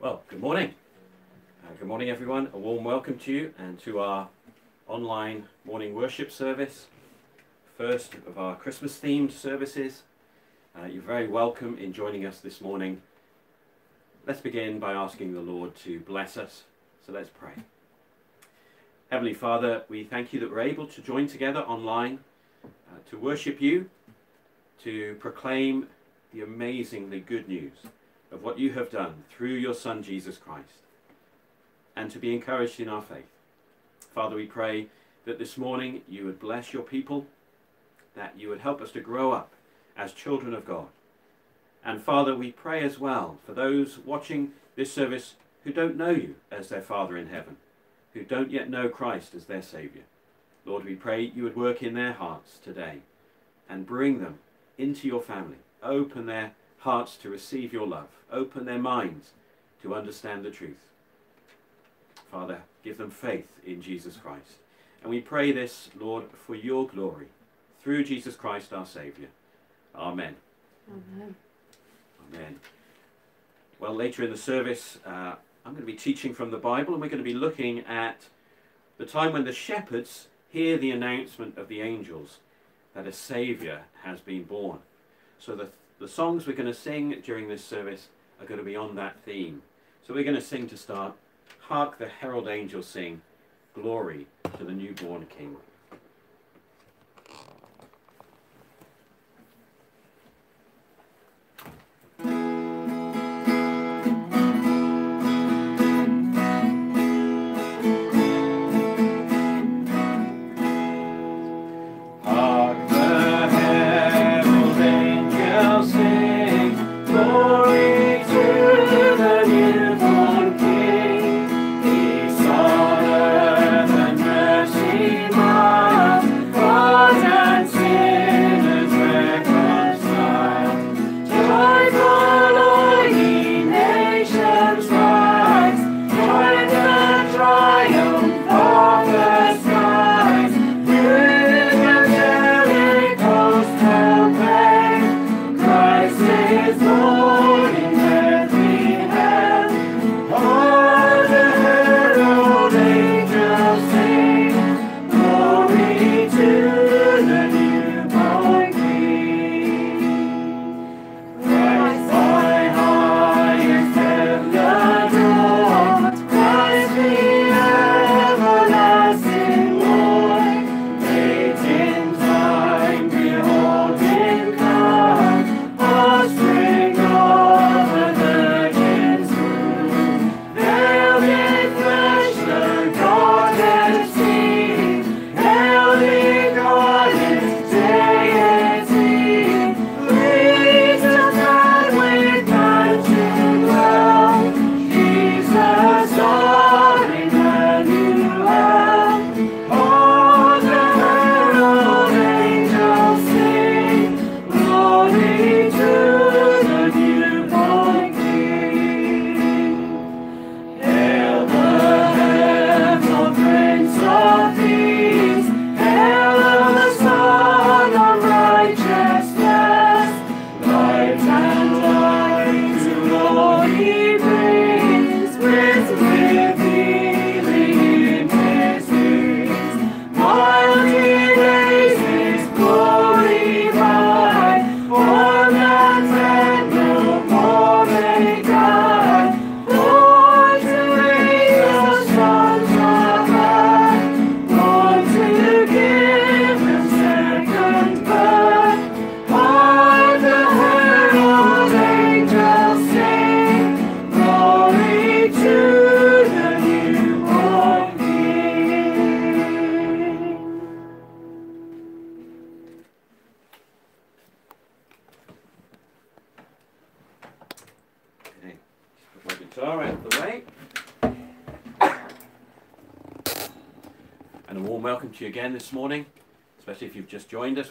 Well, good morning. Uh, good morning, everyone. A warm welcome to you and to our online morning worship service. First of our Christmas themed services. Uh, you're very welcome in joining us this morning. Let's begin by asking the Lord to bless us. So let's pray. Heavenly Father, we thank you that we're able to join together online uh, to worship you, to proclaim the amazingly good news of what you have done through your Son Jesus Christ, and to be encouraged in our faith. Father, we pray that this morning you would bless your people, that you would help us to grow up as children of God. And Father, we pray as well for those watching this service who don't know you as their Father in heaven, who don't yet know Christ as their Saviour. Lord, we pray you would work in their hearts today and bring them into your family. Open their hearts to receive your love. Open their minds to understand the truth. Father, give them faith in Jesus Christ. And we pray this, Lord, for your glory, through Jesus Christ our Saviour. Amen. Amen. Amen. Well, later in the service, uh, I'm going to be teaching from the Bible, and we're going to be looking at the time when the shepherds hear the announcement of the angels that a Saviour has been born. So the, the songs we're going to sing during this service are going to be on that theme. So we're going to sing to start, Hark the herald angels sing, Glory to the newborn King.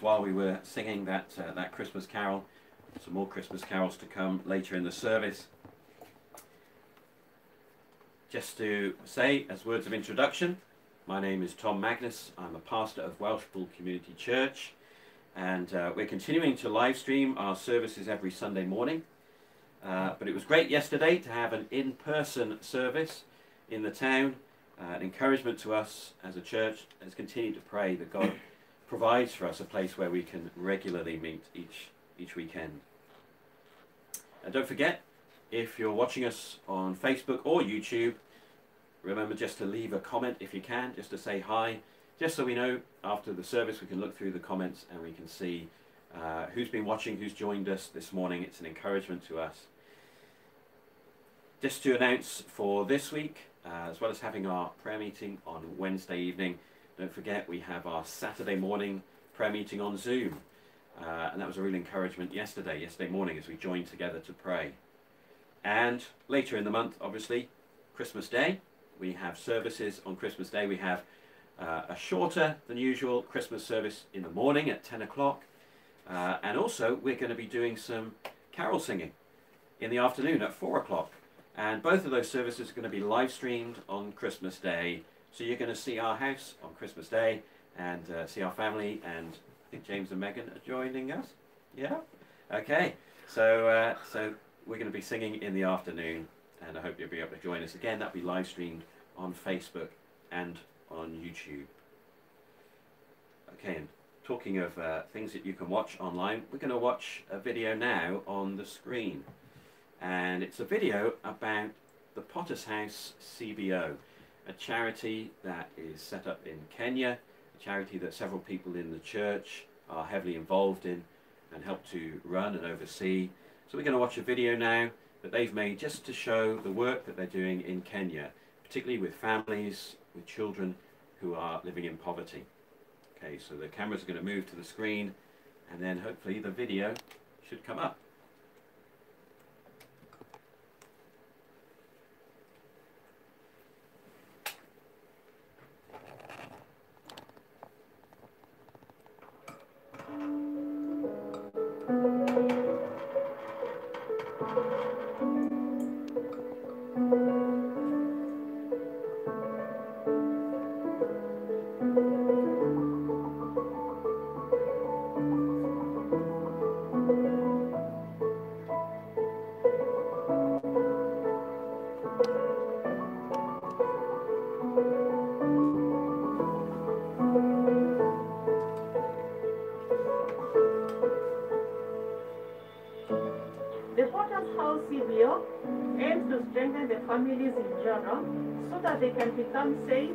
While we were singing that, uh, that Christmas carol. Some more Christmas carols to come later in the service. Just to say, as words of introduction, my name is Tom Magnus. I'm a pastor of Welshpool Community Church, And uh, we're continuing to live stream our services every Sunday morning. Uh, but it was great yesterday to have an in person service in the town. Uh, an encouragement to us as a church. Let's continue to pray that God provides for us a place where we can regularly meet each, each weekend. And don't forget, if you're watching us on Facebook or YouTube, remember just to leave a comment if you can, just to say hi, just so we know after the service we can look through the comments and we can see uh, who's been watching, who's joined us this morning. It's an encouragement to us. Just to announce for this week, uh, as well as having our prayer meeting on Wednesday evening, don't forget we have our Saturday morning prayer meeting on Zoom. Uh, and that was a real encouragement yesterday, yesterday morning, as we joined together to pray. And later in the month, obviously, Christmas Day, we have services on Christmas Day. We have uh, a shorter than usual Christmas service in the morning at 10 o'clock. Uh, and also, we're going to be doing some carol singing in the afternoon at 4 o'clock. And both of those services are going to be live streamed on Christmas Day. So you're going to see our house on Christmas Day and uh, see our family. And I think James and Megan are joining us. Yeah? Okay. So, uh, so we're going to be singing in the afternoon, and I hope you'll be able to join us again. That'll be live streamed on Facebook and on YouTube. Okay, and talking of uh, things that you can watch online, we're going to watch a video now on the screen. And it's a video about the Potter's House CBO, a charity that is set up in Kenya, a charity that several people in the church are heavily involved in and help to run and oversee. So we're going to watch a video now that they've made just to show the work that they're doing in Kenya, particularly with families, with children who are living in poverty. Okay, so the cameras are going to move to the screen and then hopefully the video should come up. So that they can become safe,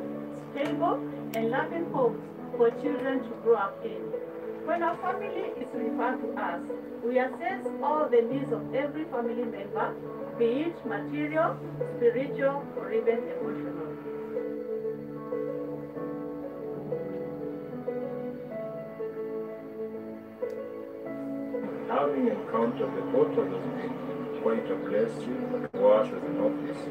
stable, and loving homes for children to grow up in. When a family is referred to us, we assess all the needs of every family member, be it material, spiritual, or even emotional. having encountered the Potters has been quite a blessing us as an office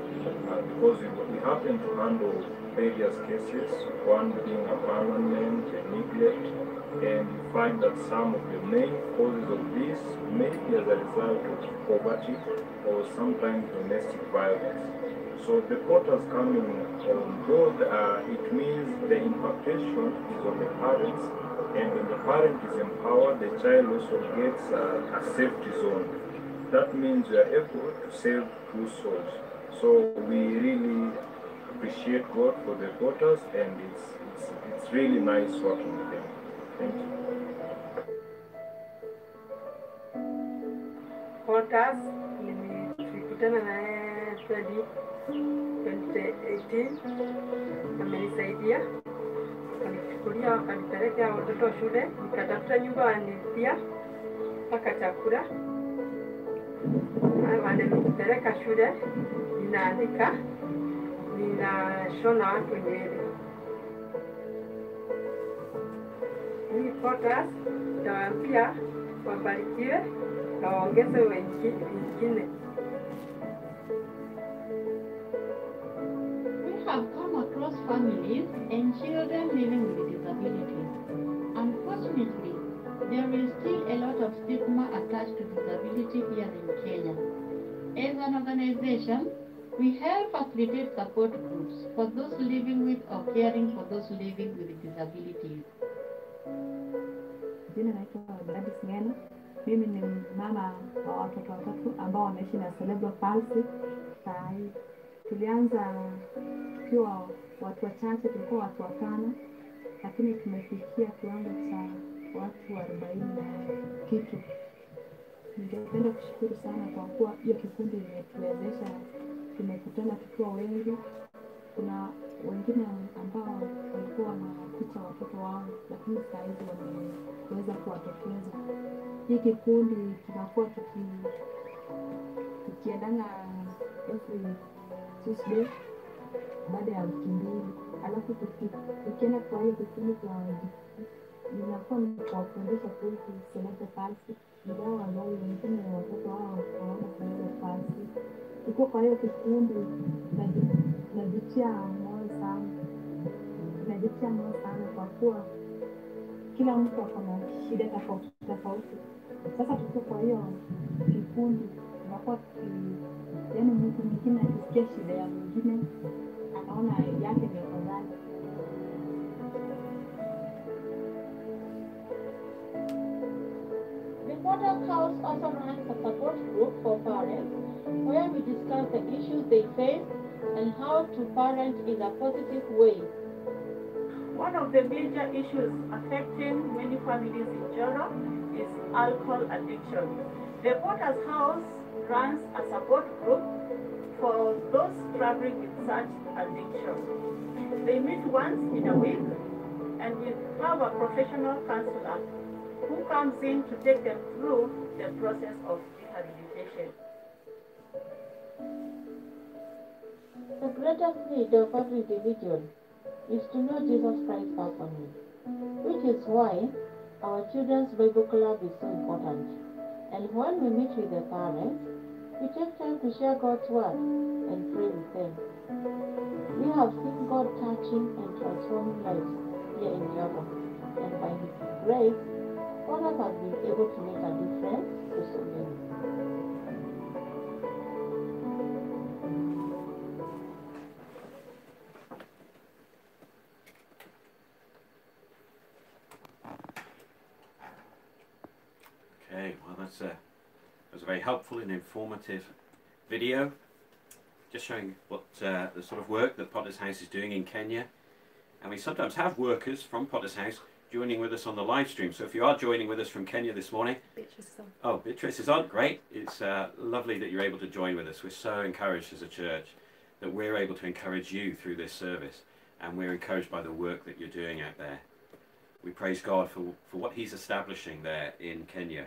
uh, because we, happen to handle various cases, one being abandonment and neglect, and we find that some of the main causes of this may be as a result of poverty or sometimes domestic violence. So the Potters coming on board, uh, it means the impactation is on the parents and when the parent is empowered, the child also gets uh, a safety zone. That means we are able to save two souls. So we really appreciate God for the daughters, and it's, it's, it's really nice working with them. Thank you. Potas tulikutana naye 2018 amenisaidia wakanichukulia wakanipeleka watoto shule, nikatafuta nyumba wanilipia mpaka chakula, wananipeleka shule, ninaandika, ninashona watu nywele. Hii Potas wabarikiwe wengine. We have come across families and children living with disabilities. Unfortunately, there is still a lot of stigma attached to disability here in Kenya. As an organization, we help facilitate support groups for those living with or caring for those living with disabilities. Jina naitwa Gladys Ngeno. Mimi ni mama wa watoto watatu ambao wanaishi na cerebral palsy. Sahi tulianza tukiwa watu wachache, tulikuwa watu watano, lakini tumefikia kiwango cha watu arobaini na kitu. Ningependa kushukuru sana kwa kuwa hiyo kikundi imetuwezesha, tumekutana tukiwa wengi. Kuna wengine ambao walikuwa wanaficha watoto wao, lakini saa hizi wameweza kuwatokeza. Hii kikundi tunakuwa tuki tukiendana every Tuesday baada ya wiki mbili, alafu tuki- tukienda kwa hiyo kikundi kwa ninakuwa kuwafundisha kuhusu cerebral palsy, ingawa ambao wengine watoto wao hawana cerebral pasi Tukiwa kwa hiyo kikundi najitia moyo sana, najitia moyo sana kwa kuwa kila mtu ako na shida tofauti tofauti. Sasa tukiwa kwa hiyo kikundi tunakuwa yaani mtu mwingine akisikia shida ya mwingine akaona yake ni Potter's House also runs a support group for parents where we discuss the issues they face and how to parent in a positive way. One of the major issues affecting many families in general is alcohol addiction. The Potter's House runs a support group for those struggling with such addiction. They meet once in a week and we have a professional counselor who comes in to take them through the process of rehabilitation. The greatest need of every individual is to know Jesus Christ personally, which is why our children's Bible club is so important. And when we meet with the parents, we take time to share God's word and pray with them. We have seen God touching and transforming lives here in Java, and by His grace, been able to make a difference to. Okay, well that's a that's a very helpful and informative video, just showing what uh, the sort of work that Potter's House is doing in Kenya. And we sometimes have workers from Potter's House joining with us on the live stream. So if you are joining with us from Kenya this morning, Beatrice is on. oh, Beatrice is on, great. It's uh, lovely that you're able to join with us. We're so encouraged as a church that we're able to encourage you through this service, and we're encouraged by the work that you're doing out there. We praise God for, for what He's establishing there in Kenya.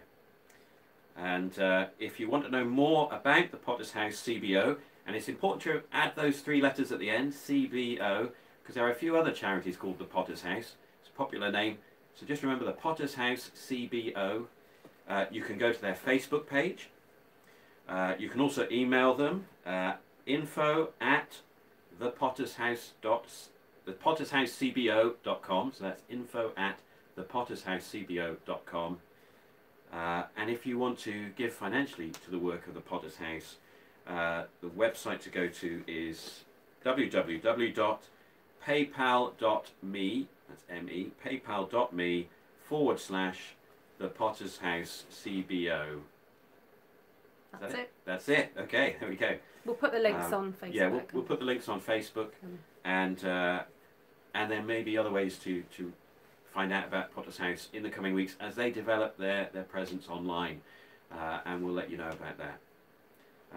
And uh, if you want to know more about the Potter's House CBO, and it's important to add those three letters at the end, CBO, because there are a few other charities called the Potter's House. Popular name. So just remember the Potter's House CBO. Uh, you can go to their Facebook page. Uh, you can also email them uh, info at the Potter's House dot the Potter's House CBO.com. So that's info at the Potter's House CBO.com. Uh, and if you want to give financially to the work of the Potter's House, uh, the website to go to is www.paypal.me, that's M-E, paypal.me forward slash the Potter's House CBO. Is that That's it. That's it. Okay, there we go. We'll put the links Um, on Facebook. Yeah, we'll, we'll put the links on Facebook, Mm. and uh, and there may be other ways to to find out about Potter's House in the coming weeks as they develop their their presence online, uh, and we'll let you know about that.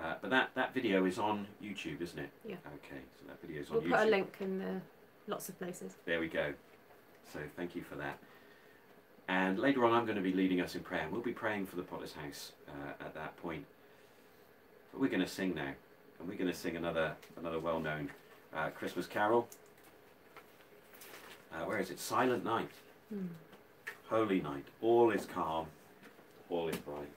Uh, but that that video is on YouTube, isn't it? Yeah. Okay, so that video is on We'll YouTube. put a link in the lots of places. There we go. So thank you for that. And later on, I'm going to be leading us in prayer. And We'll be praying for the Potter's House uh, at that point. But we're going to sing now, and we're going to sing another another well-known uh, Christmas carol. Uh, where is it? Silent Night, Hmm. Holy Night. All is calm, all is bright.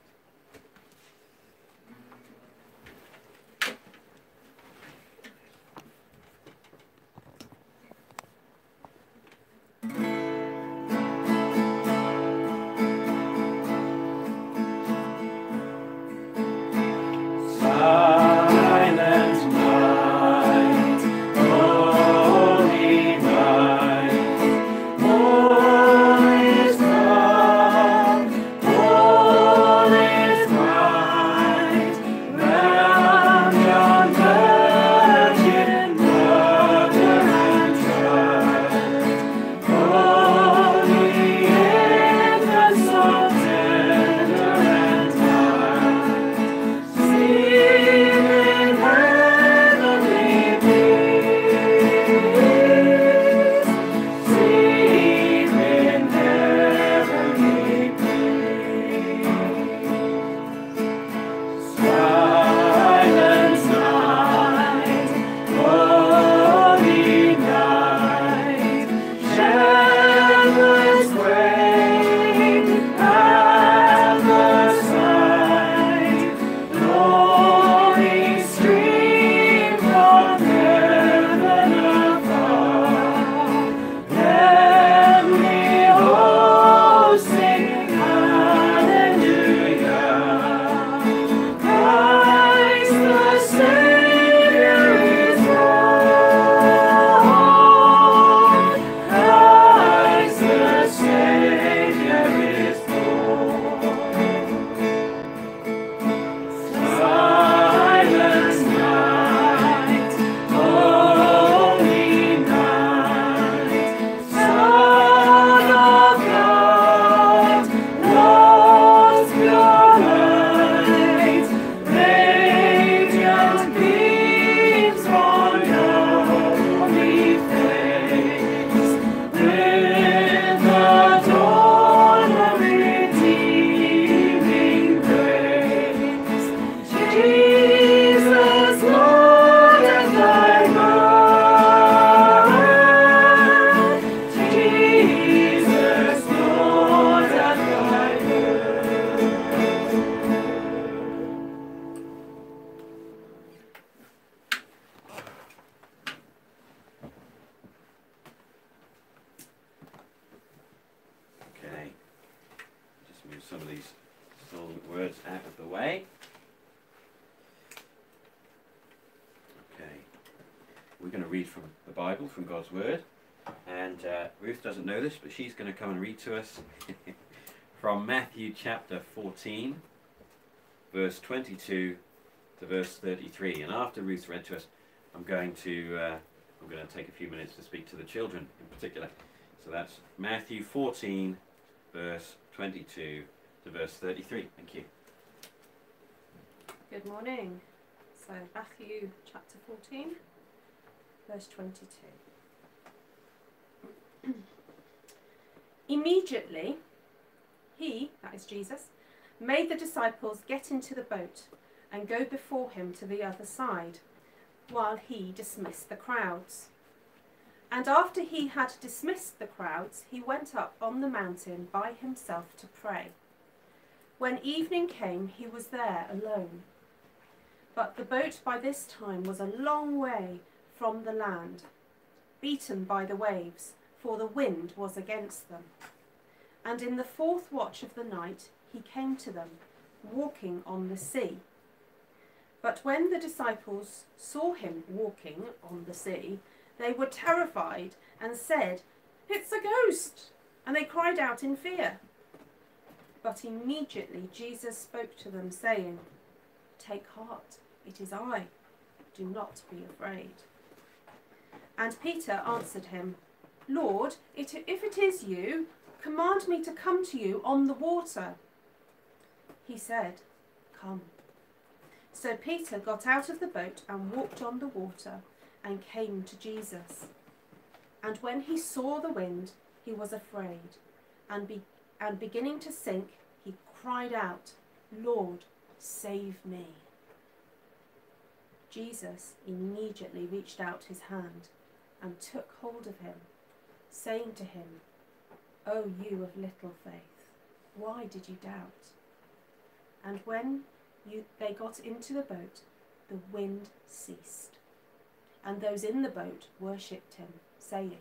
She's going to come and read to us from Matthew chapter 14, verse 22 to verse 33. And after Ruth read to us, I'm going to uh, I'm going to take a few minutes to speak to the children in particular. So that's Matthew 14, verse 22 to verse 33. Thank you. Good morning. So, Matthew chapter 14, verse 22. Immediately, he, that is Jesus, made the disciples get into the boat and go before him to the other side, while he dismissed the crowds. And after he had dismissed the crowds, he went up on the mountain by himself to pray. When evening came, he was there alone. But the boat by this time was a long way from the land, beaten by the waves, for the wind was against them. And in the fourth watch of the night he came to them, walking on the sea. But when the disciples saw him walking on the sea, they were terrified and said, It's a ghost! And they cried out in fear. But immediately Jesus spoke to them, saying, Take heart, it is I. Do not be afraid. And Peter answered him, Lord, it, if it is you, command me to come to you on the water. He said, Come. So Peter got out of the boat and walked on the water and came to Jesus. And when he saw the wind, he was afraid, and, be, and beginning to sink, he cried out, Lord, save me. Jesus immediately reached out his hand and took hold of him, saying to him, O you of little faith, why did you doubt? And when you, they got into the boat, the wind ceased. And those in the boat worshipped him, saying,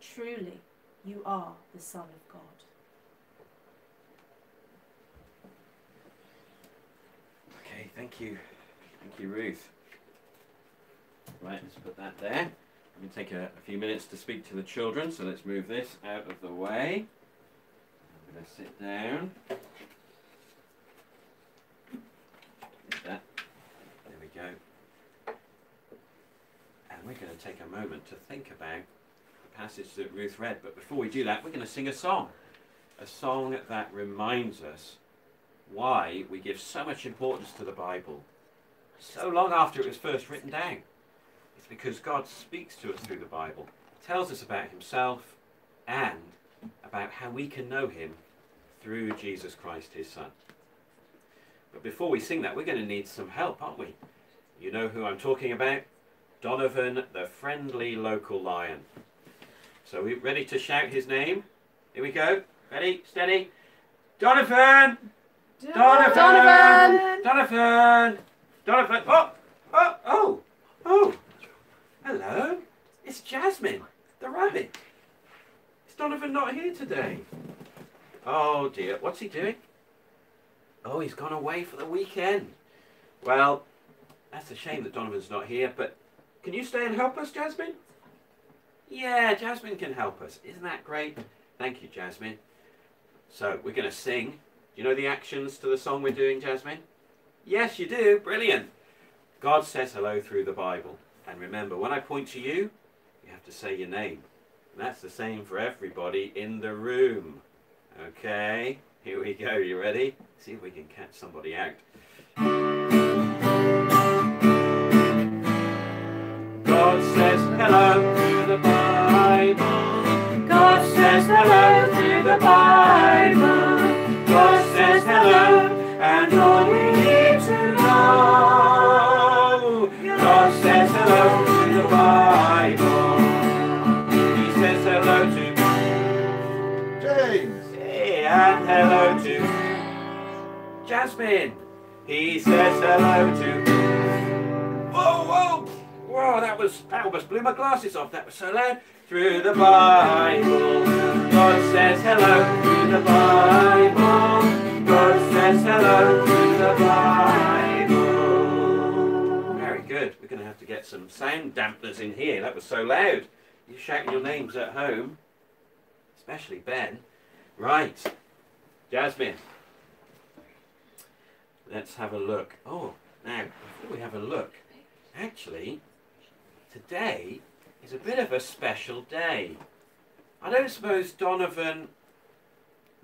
Truly, you are the Son of God. Okay, thank you. Thank you, Ruth. Right, let's put that there. Going to take a, a few minutes to speak to the children, so let's move this out of the way. I'm going to sit down. There we go. And we're going to take a moment to think about the passage that Ruth read. But before we do that, we're going to sing a song. A song that reminds us why we give so much importance to the Bible so long after it was first written down. It's because God speaks to us through the Bible, tells us about Himself, and about how we can know Him through Jesus Christ, His Son. But before we sing that, we're going to need some help, aren't we? You know who I'm talking about? Donovan, the friendly local lion. So we're ready to shout his name? Here we go. Ready? Steady. Donovan! Donovan! Donovan! Donovan! Donovan! Oh! Oh! Oh! Oh! Hello! It's Jasmine, the rabbit. Is Donovan not here today? Oh dear, what's he doing? Oh, he's gone away for the weekend. Well, that's a shame that Donovan's not here, but can you stay and help us, Jasmine? Yeah, Jasmine can help us. Isn't that great? Thank you, Jasmine. So, we're going to sing. Do you know the actions to the song we're doing, Jasmine? Yes, you do. Brilliant. God says hello through the Bible. And remember, when I point to you, you have to say your name. And that's the same for everybody in the room. Okay, here we go. You ready? See if we can catch somebody out. God says hello through the Bible. God says hello through the Bible. Jasmine. He says hello to. Whoa, whoa, whoa! That was that almost blew my glasses off. That was so loud. Through the Bible, God says hello. Through the Bible, God says hello Through the Bible. Very good. We're going to have to get some sound dampeners in here. That was so loud. You shouting your names at home, especially Ben. Right, Jasmine. Let's have a look. Oh, now before we have a look, actually, today is a bit of a special day. I don't suppose Donovan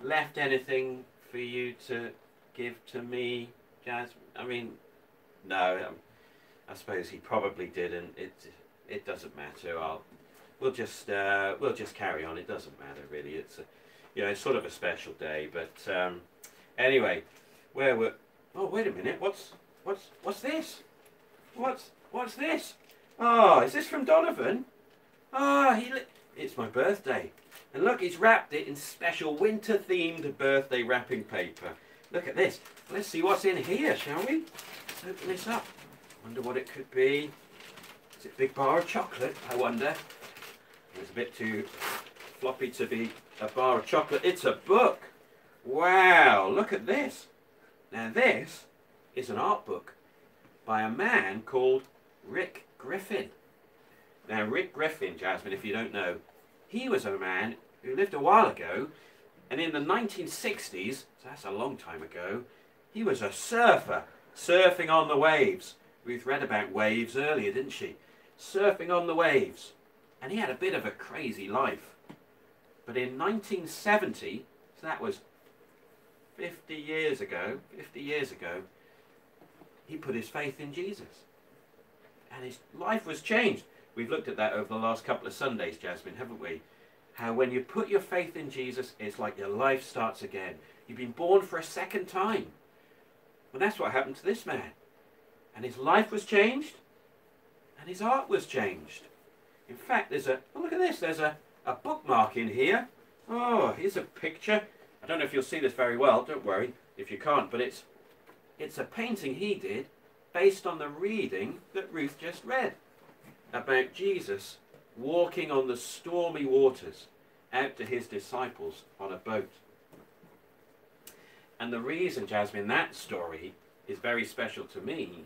left anything for you to give to me, Jasmine. I mean, no. Um, I suppose he probably didn't. It it doesn't matter. I'll we'll just uh, we'll just carry on. It doesn't matter really. It's a, you know it's sort of a special day. But um, anyway, where were? Oh wait a minute. What's what's what's this? What's what's this? Oh, is this from Donovan? Ah, he. Li- it's my birthday, and look, he's wrapped it in special winter-themed birthday wrapping paper. Look at this. Let's see what's in here, shall we? Let's open this up. Wonder what it could be. Is it a big bar of chocolate? I wonder. It's a bit too floppy to be a bar of chocolate. It's a book. Wow, look at this. Now this is an art book by a man called Rick Griffin. Now Rick Griffin, Jasmine, if you don't know, he was a man who lived a while ago and in the 1960s, so that's a long time ago, he was a surfer, surfing on the waves. Ruth read about waves earlier, didn't she? Surfing on the waves. And he had a bit of a crazy life. But in 1970, so that was 50 years ago, 50 years ago, he put his faith in Jesus. And his life was changed. We've looked at that over the last couple of Sundays, Jasmine, haven't we? How when you put your faith in Jesus, it's like your life starts again. You've been born for a second time. Well, that's what happened to this man. And his life was changed, and his heart was changed. In fact, there's a, oh, look at this, there's a, a bookmark in here. Oh, here's a picture. I don't know if you'll see this very well, don't worry if you can't, but it's, it's a painting he did based on the reading that Ruth just read about Jesus walking on the stormy waters out to his disciples on a boat. And the reason, Jasmine, that story is very special to me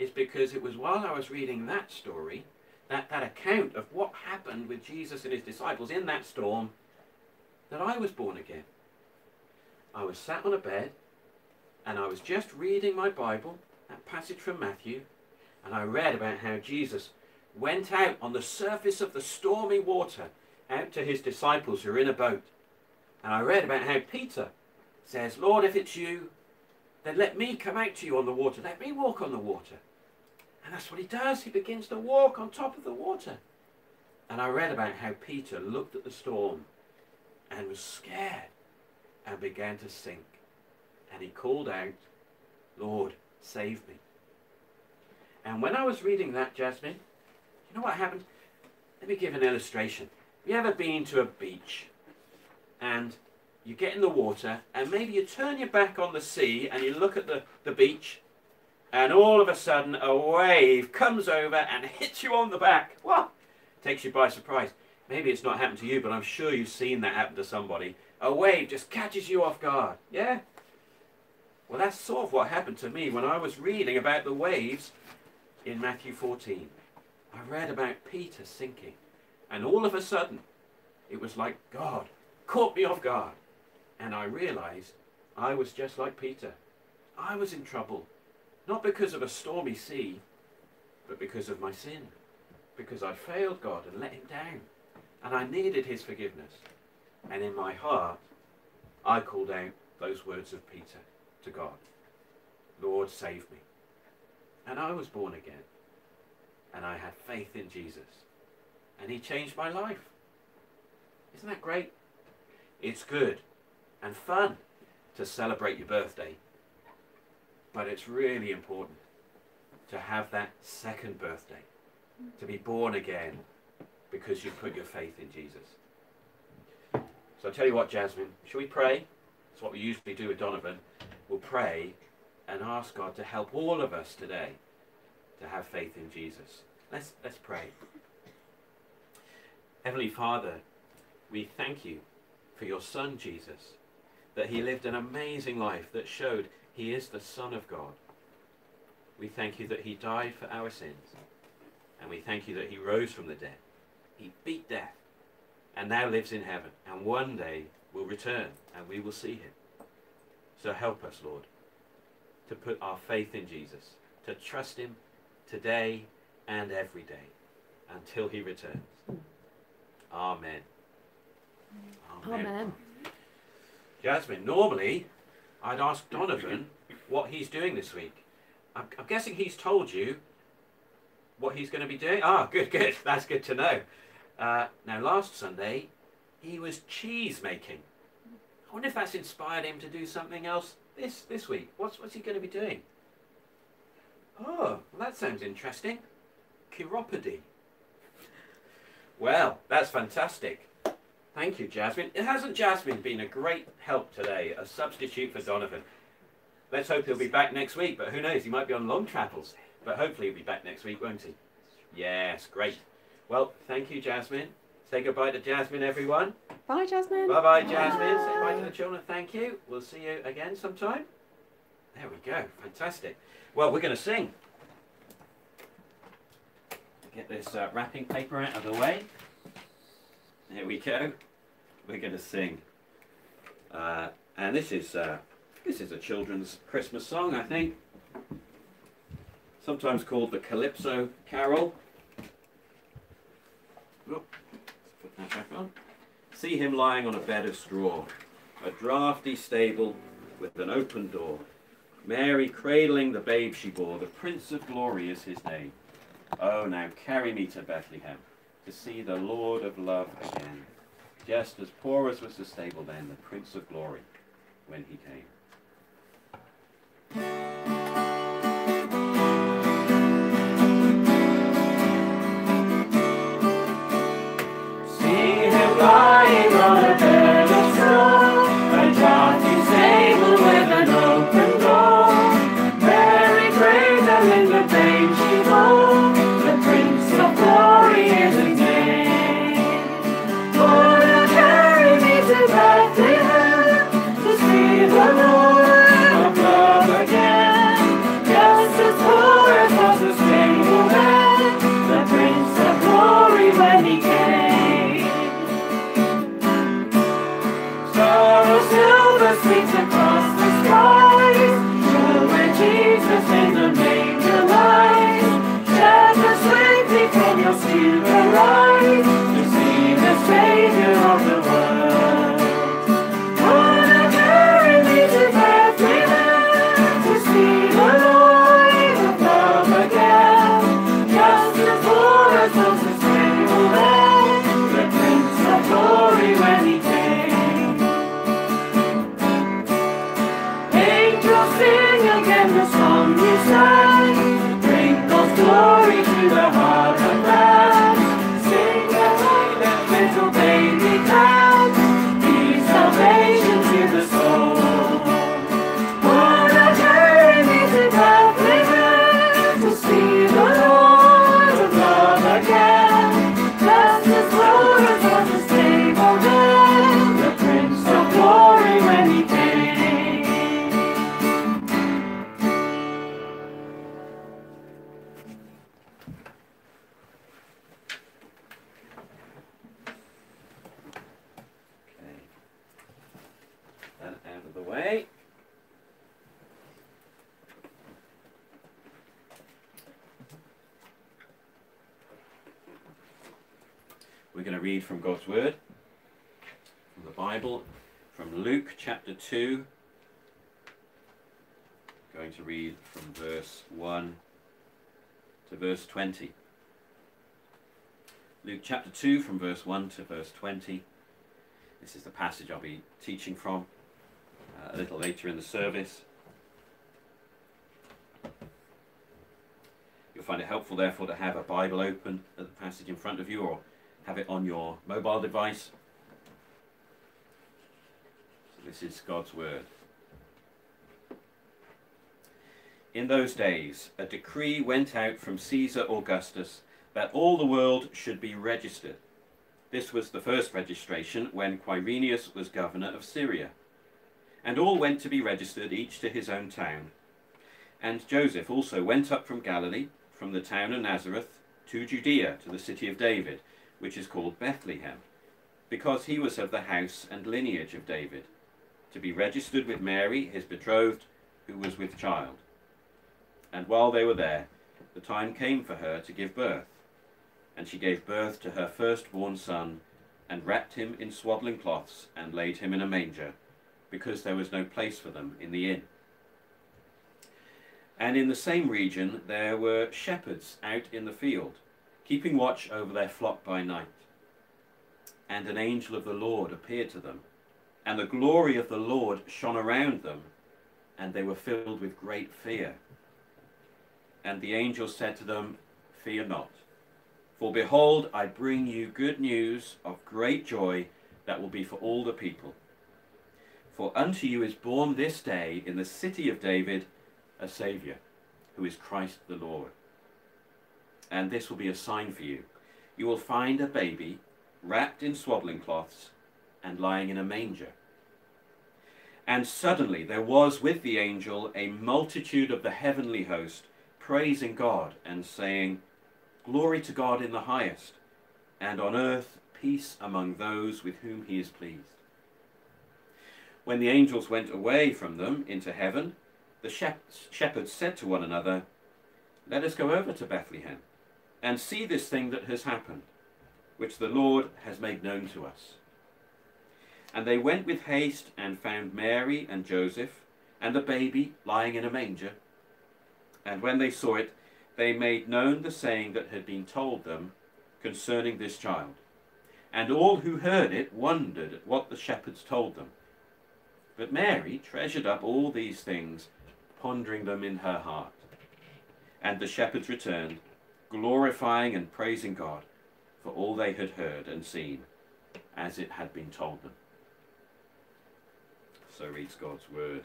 is because it was while I was reading that story, that, that account of what happened with Jesus and his disciples in that storm, that I was born again. I was sat on a bed and I was just reading my Bible, that passage from Matthew, and I read about how Jesus went out on the surface of the stormy water out to his disciples who were in a boat. And I read about how Peter says, Lord, if it's you, then let me come out to you on the water. Let me walk on the water. And that's what he does. He begins to walk on top of the water. And I read about how Peter looked at the storm and was scared and began to sink. And he called out, Lord, save me. And when I was reading that, Jasmine, you know what happened? Let me give an illustration. Have you ever been to a beach and you get in the water and maybe you turn your back on the sea and you look at the, the beach and all of a sudden a wave comes over and hits you on the back. What? Takes you by surprise. Maybe it's not happened to you, but I'm sure you've seen that happen to somebody. A wave just catches you off guard. Yeah? Well, that's sort of what happened to me when I was reading about the waves in Matthew 14. I read about Peter sinking, and all of a sudden, it was like God caught me off guard, and I realized I was just like Peter. I was in trouble, not because of a stormy sea, but because of my sin, because I failed God and let him down, and I needed his forgiveness. And in my heart, I called out those words of Peter to God Lord, save me. And I was born again and I had faith in Jesus. And he changed my life. Isn't that great? It's good and fun to celebrate your birthday. But it's really important to have that second birthday, to be born again because you put your faith in Jesus. So I'll tell you what, Jasmine, shall we pray? That's what we usually do with Donovan. We'll pray and ask God to help all of us today to have faith in Jesus. Let's, let's pray. Heavenly Father, we thank you for your Son, Jesus. that he lived an amazing life that showed he is the Son of God. We thank you that he died for our sins. And we thank you that he rose from the dead. He beat death and now lives in heaven. And one day will return and we will see him. So help us, Lord, to put our faith in Jesus, to trust him today and every day until he returns. Amen. Amen. Jasmine, normally I'd ask Donovan what he's doing this week. I'm, I'm guessing he's told you what he's going to be doing. Ah, good, good. That's good to know. Uh, now, last Sunday, he was cheese making. I wonder if that's inspired him to do something else this this week. What's what's he going to be doing? Oh, well, that sounds interesting. Chiropody. Well, that's fantastic. Thank you, Jasmine. Hasn't Jasmine been a great help today, a substitute for Donovan. Let's hope he'll be back next week, but who knows? He might be on long travels. But hopefully he'll be back next week, won't he? Yes, great. Well, thank you, Jasmine. Say goodbye to Jasmine, everyone. Bye, Jasmine. Bye bye, Jasmine. Say bye to the children. Thank you. We'll see you again sometime. There we go. Fantastic. Well, we're going to sing. Get this uh, wrapping paper out of the way. There we go. We're going to sing. Uh, and this is uh, this is a children's Christmas song, I think. Sometimes called the Calypso Carol. Put that back on. See him lying on a bed of straw, a draughty stable with an open door. Mary cradling the babe she bore, the Prince of Glory is his name. Oh, now carry me to Bethlehem to see the Lord of love again. Just as poor as was the stable then, the Prince of Glory when he came. From God's Word, from the Bible, from Luke chapter 2. Going to read from verse 1 to verse 20. Luke chapter 2, from verse 1 to verse 20. This is the passage I'll be teaching from uh, a little later in the service. You'll find it helpful, therefore, to have a Bible open at the passage in front of you or have it on your mobile device. So this is God's Word. In those days, a decree went out from Caesar Augustus that all the world should be registered. This was the first registration when Quirinius was governor of Syria. And all went to be registered, each to his own town. And Joseph also went up from Galilee, from the town of Nazareth, to Judea, to the city of David, which is called Bethlehem, because he was of the house and lineage of David, to be registered with Mary, his betrothed, who was with child. And while they were there, the time came for her to give birth. And she gave birth to her firstborn son, and wrapped him in swaddling cloths, and laid him in a manger, because there was no place for them in the inn. And in the same region there were shepherds out in the field, keeping watch over their flock by night. And an angel of the Lord appeared to them, and the glory of the Lord shone around them, and they were filled with great fear. And the angel said to them, Fear not, for behold, I bring you good news of great joy that will be for all the people. For unto you is born this day in the city of David a Saviour, who is Christ the Lord. And this will be a sign for you. You will find a baby wrapped in swaddling cloths and lying in a manger. And suddenly there was with the angel a multitude of the heavenly host, praising God and saying, Glory to God in the highest, and on earth peace among those with whom he is pleased. When the angels went away from them into heaven, the shepherds said to one another, Let us go over to Bethlehem and see this thing that has happened, which the Lord has made known to us. And they went with haste and found Mary and Joseph and the baby lying in a manger. And when they saw it, they made known the saying that had been told them concerning this child. And all who heard it wondered at what the shepherds told them. But Mary treasured up all these things, pondering them in her heart. And the shepherds returned, glorifying and praising God for all they had heard and seen, as it had been told them. So reads God's word.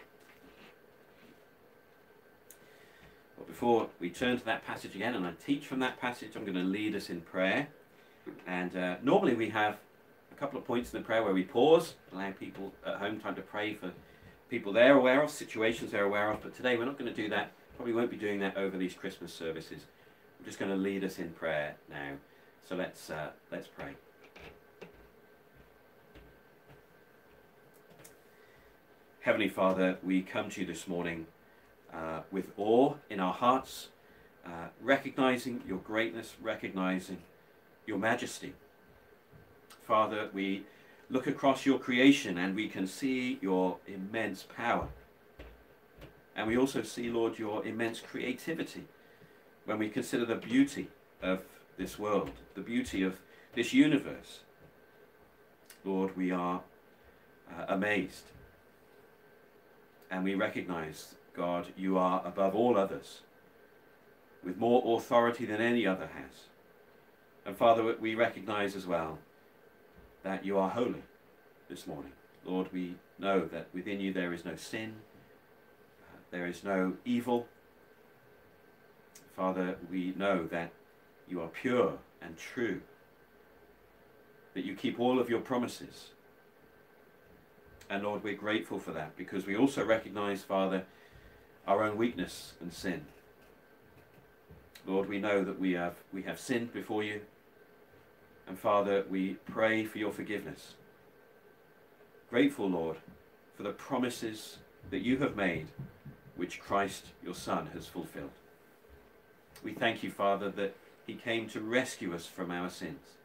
But before we turn to that passage again, and I teach from that passage, I'm going to lead us in prayer. And uh, normally we have a couple of points in the prayer where we pause, allow people at home time to pray for people they're aware of, situations they're aware of. But today we're not going to do that. Probably won't be doing that over these Christmas services. I'm just going to lead us in prayer now. So let's uh, let's pray. Heavenly Father, we come to you this morning uh, with awe in our hearts, uh, recognizing your greatness, recognizing your majesty. Father, we look across your creation and we can see your immense power. And we also see, Lord, your immense creativity when we consider the beauty of this world, the beauty of this universe. Lord, we are uh, amazed. And we recognize, God, you are above all others, with more authority than any other has. And Father, we recognize as well that you are holy this morning. Lord, we know that within you there is no sin, uh, there is no evil. Father, we know that you are pure and true, that you keep all of your promises. And Lord, we're grateful for that because we also recognize, Father, our own weakness and sin. Lord, we know that we have, we have sinned before you. And Father, we pray for your forgiveness. Grateful, Lord, for the promises that you have made, which Christ, your Son, has fulfilled. We thank you, Father, that he came to rescue us from our sins.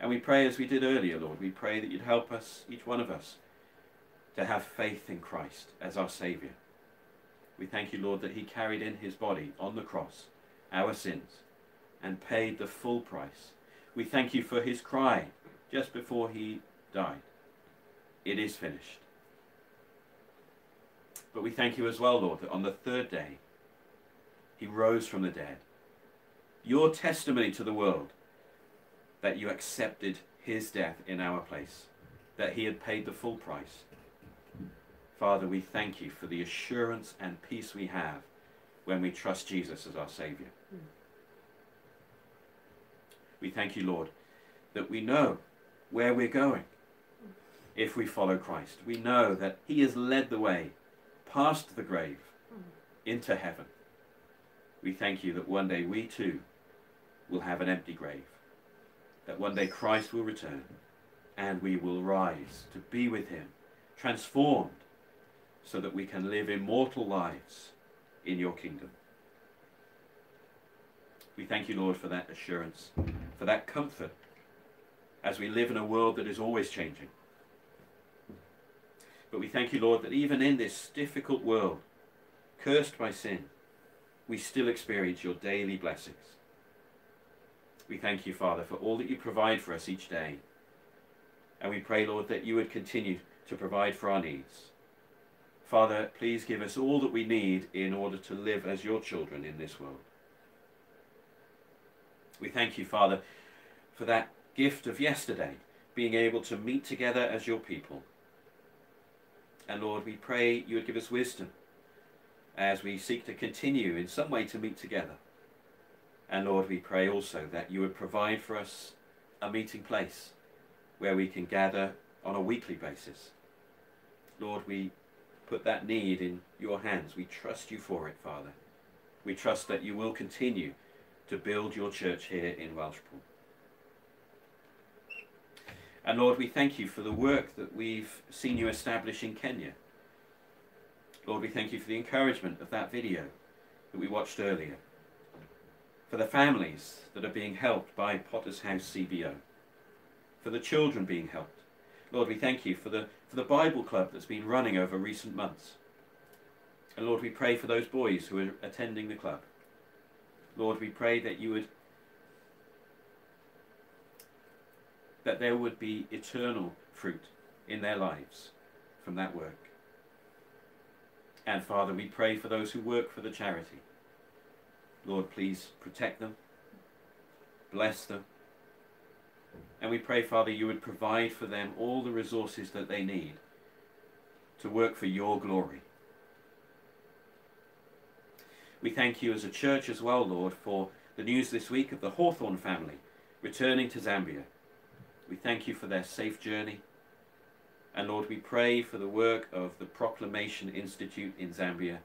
And we pray as we did earlier, Lord, we pray that you'd help us, each one of us, to have faith in Christ as our Saviour. We thank you, Lord, that he carried in his body on the cross our sins and paid the full price. We thank you for his cry just before he died. It is finished. But we thank you as well, Lord, that on the third day he rose from the dead. Your testimony to the world that you accepted his death in our place, that he had paid the full price. Father, we thank you for the assurance and peace we have when we trust Jesus as our Saviour. We thank you, Lord, that we know where we're going. if we follow Christ. We know that He has led the way past the grave into heaven. We thank you that one day we too will have an empty grave, that one day Christ will return and we will rise to be with Him, transformed so that we can live immortal lives in your kingdom. We thank you, Lord, for that assurance, for that comfort as we live in a world that is always changing. But we thank you, Lord, that even in this difficult world, cursed by sin, we still experience your daily blessings. We thank you, Father, for all that you provide for us each day. And we pray, Lord, that you would continue to provide for our needs. Father, please give us all that we need in order to live as your children in this world. We thank you, Father, for that gift of yesterday, being able to meet together as your people. And Lord, we pray you would give us wisdom as we seek to continue in some way to meet together. And Lord, we pray also that you would provide for us a meeting place where we can gather on a weekly basis. Lord, we put that need in your hands. We trust you for it, Father. We trust that you will continue to build your church here in Welshpool. And Lord, we thank you for the work that we've seen you establish in Kenya. Lord, we thank you for the encouragement of that video that we watched earlier. For the families that are being helped by Potter's House CBO. For the children being helped. Lord, we thank you for the, for the Bible club that's been running over recent months. And Lord, we pray for those boys who are attending the club. Lord, we pray that you would that there would be eternal fruit in their lives from that work. And Father, we pray for those who work for the charity. Lord, please protect them, bless them. And we pray, Father, you would provide for them all the resources that they need to work for your glory. We thank you as a church as well, Lord, for the news this week of the Hawthorne family returning to Zambia. We thank you for their safe journey. And Lord, we pray for the work of the Proclamation Institute in Zambia,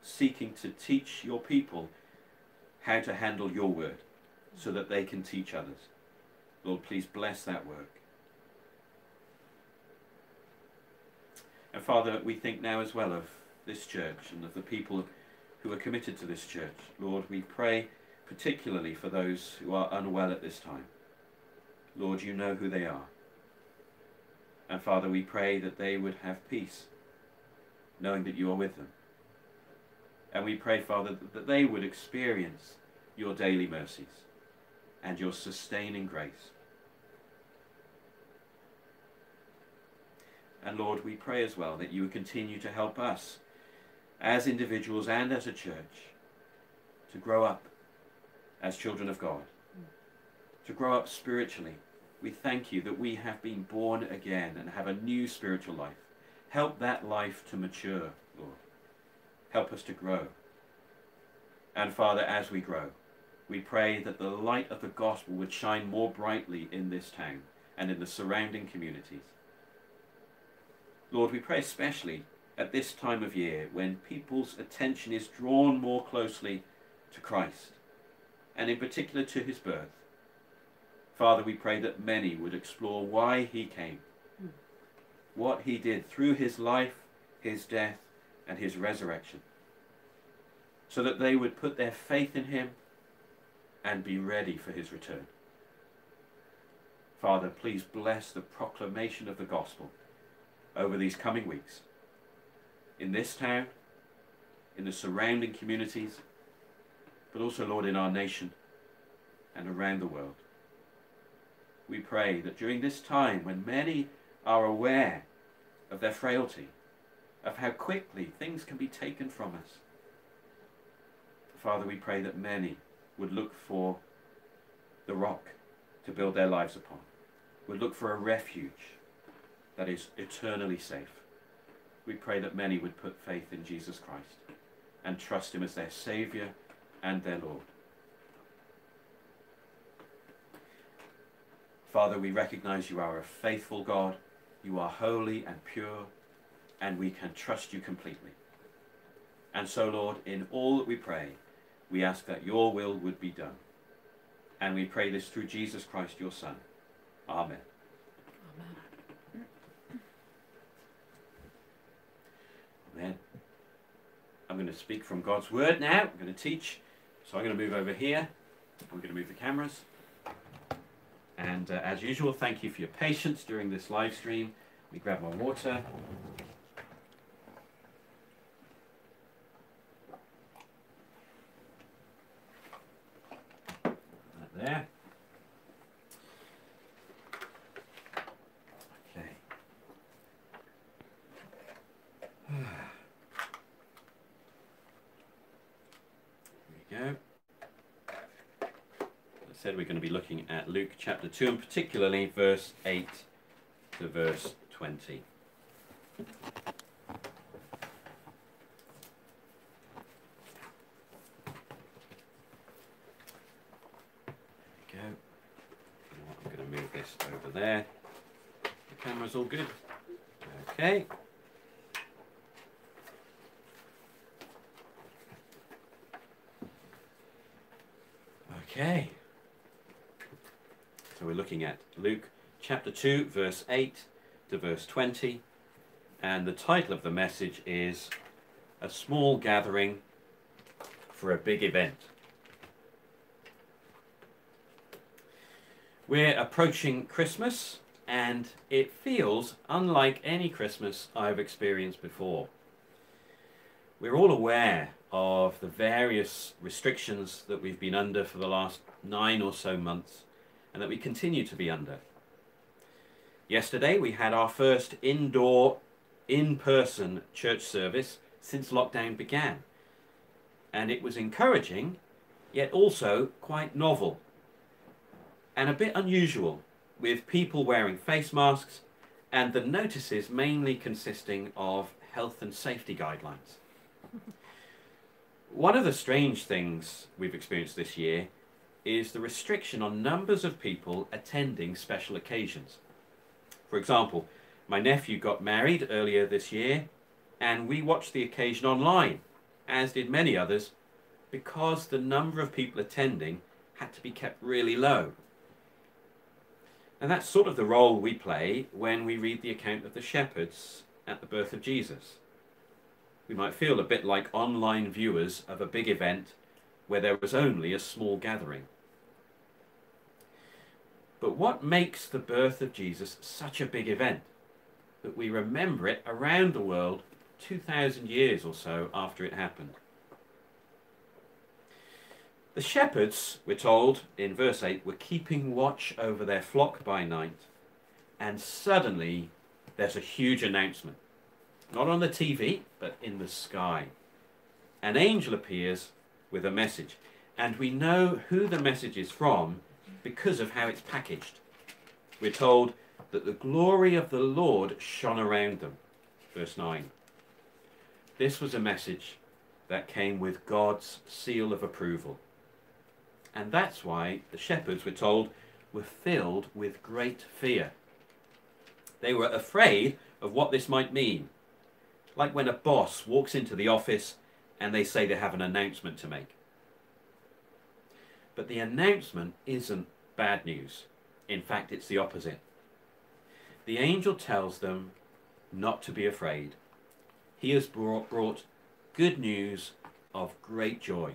seeking to teach your people how to handle your word so that they can teach others. Lord, please bless that work. And Father, we think now as well of this church and of the people who are committed to this church. Lord, we pray particularly for those who are unwell at this time. Lord, you know who they are. And Father, we pray that they would have peace, knowing that you are with them. And we pray, Father, that they would experience your daily mercies and your sustaining grace. And Lord, we pray as well that you would continue to help us as individuals and as a church to grow up as children of God, to grow up spiritually. We thank you that we have been born again and have a new spiritual life. Help that life to mature, Lord. Help us to grow. And Father, as we grow, we pray that the light of the gospel would shine more brightly in this town and in the surrounding communities. Lord, we pray especially at this time of year when people's attention is drawn more closely to Christ and in particular to his birth. Father, we pray that many would explore why he came, what he did through his life, his death, and his resurrection, so that they would put their faith in him and be ready for his return. Father, please bless the proclamation of the gospel over these coming weeks in this town, in the surrounding communities, but also, Lord, in our nation and around the world. We pray that during this time when many are aware of their frailty, of how quickly things can be taken from us, Father, we pray that many would look for the rock to build their lives upon, would look for a refuge that is eternally safe. We pray that many would put faith in Jesus Christ and trust him as their Saviour and their Lord. Father, we recognize you are a faithful God You are holy and pure, and we can trust you completely. And so, Lord, in all that we pray, we ask that your will would be done. And we pray this through Jesus Christ, your Son. Amen. Amen. Amen. I'm going to speak from God's Word now. I'm going to teach. So I'm going to move over here. I'm going to move the cameras. And uh, as usual, thank you for your patience during this live stream. Let me grab my water. That there. Okay. Here we go. I said we're going to be looking at Luke chapter 2 and particularly verse 8 to verse 20. There we go. You know what, I'm going to move this over there. The camera's all good. Okay. So we're looking at Luke chapter 2, verse 8 to verse 20. And the title of the message is A Small Gathering for a Big Event. We're approaching Christmas, and it feels unlike any Christmas I've experienced before. We're all aware of the various restrictions that we've been under for the last nine or so months and that we continue to be under. Yesterday we had our first indoor, in person church service since lockdown began. And it was encouraging, yet also quite novel and a bit unusual, with people wearing face masks and the notices mainly consisting of health and safety guidelines. One of the strange things we've experienced this year is the restriction on numbers of people attending special occasions. For example, my nephew got married earlier this year, and we watched the occasion online, as did many others, because the number of people attending had to be kept really low. And that's sort of the role we play when we read the account of the shepherds at the birth of Jesus. We might feel a bit like online viewers of a big event where there was only a small gathering. But what makes the birth of Jesus such a big event that we remember it around the world 2,000 years or so after it happened? The shepherds, we're told in verse 8, were keeping watch over their flock by night, and suddenly there's a huge announcement. Not on the TV, but in the sky. An angel appears with a message, and we know who the message is from because of how it's packaged. We're told that the glory of the Lord shone around them. Verse 9. This was a message that came with God's seal of approval. And that's why the shepherds, we're told, were filled with great fear. They were afraid of what this might mean. Like when a boss walks into the office and they say they have an announcement to make. But the announcement isn't bad news. In fact, it's the opposite. The angel tells them not to be afraid. He has brought, brought good news of great joy.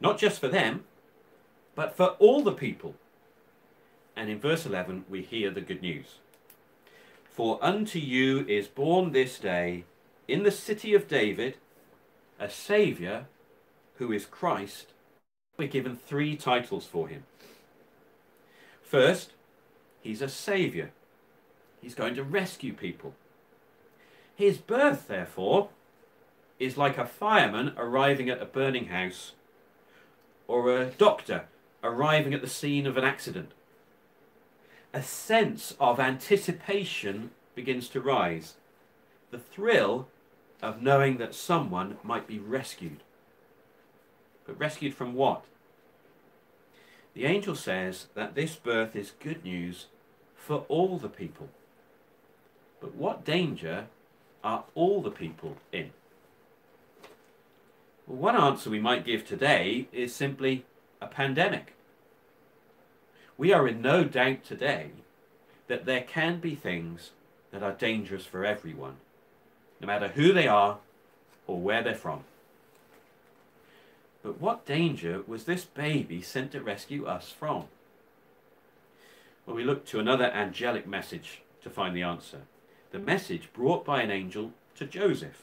Not just for them, but for all the people. And in verse 11, we hear the good news. For unto you is born this day in the city of David a Saviour who is Christ. We're given three titles for him. First, he's a Saviour. He's going to rescue people. His birth, therefore, is like a fireman arriving at a burning house or a doctor arriving at the scene of an accident. A sense of anticipation begins to rise. The thrill of knowing that someone might be rescued. But rescued from what? The angel says that this birth is good news for all the people. But what danger are all the people in? Well, one answer we might give today is simply a pandemic. We are in no doubt today that there can be things that are dangerous for everyone, no matter who they are or where they're from. But what danger was this baby sent to rescue us from? Well, we look to another angelic message to find the answer. The message brought by an angel to Joseph.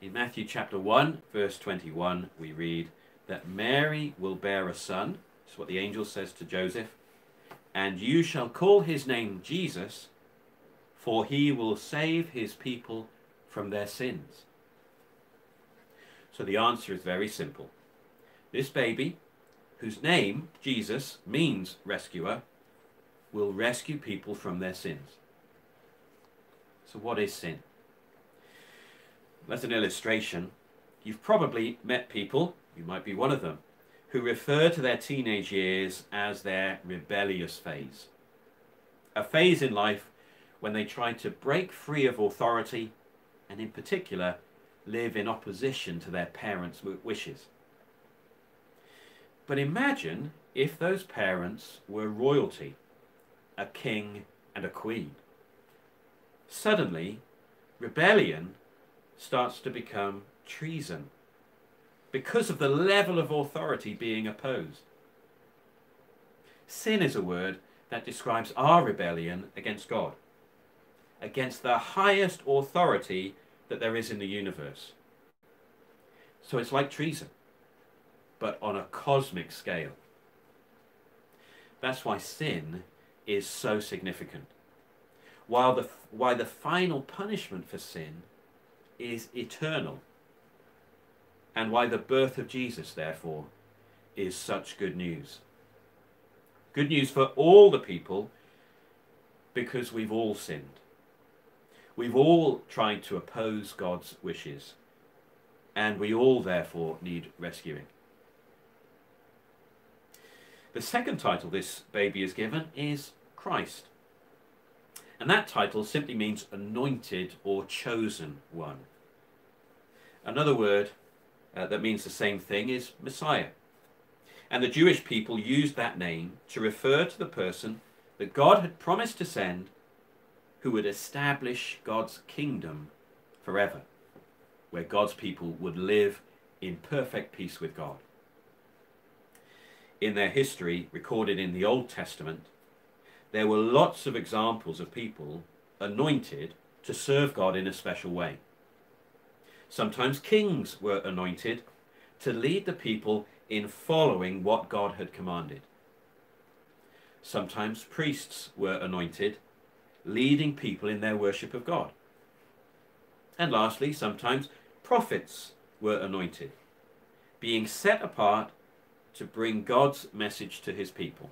In Matthew chapter 1, verse 21, we read that Mary will bear a son. That's what the angel says to Joseph. And you shall call his name Jesus, for he will save his people from their sins. So the answer is very simple. This baby, whose name, Jesus, means rescuer, will rescue people from their sins. So, what is sin? That's an illustration. You've probably met people, you might be one of them, who refer to their teenage years as their rebellious phase. A phase in life when they try to break free of authority and, in particular, live in opposition to their parents' wishes. But imagine if those parents were royalty, a king and a queen. Suddenly, rebellion starts to become treason because of the level of authority being opposed. Sin is a word that describes our rebellion against God, against the highest authority that there is in the universe. So it's like treason, but on a cosmic scale. That's why sin is so significant. While the, why the final punishment for sin is eternal. And why the birth of Jesus, therefore, is such good news. Good news for all the people because we've all sinned. We've all tried to oppose God's wishes, and we all therefore need rescuing. The second title this baby is given is Christ. And that title simply means anointed or chosen one. Another word uh, that means the same thing is Messiah. And the Jewish people used that name to refer to the person that God had promised to send who would establish God's kingdom forever, where God's people would live in perfect peace with God. In their history, recorded in the Old Testament, there were lots of examples of people anointed to serve God in a special way. Sometimes kings were anointed to lead the people in following what God had commanded. Sometimes priests were anointed, leading people in their worship of God. And lastly, sometimes prophets were anointed, being set apart to bring God's message to his people.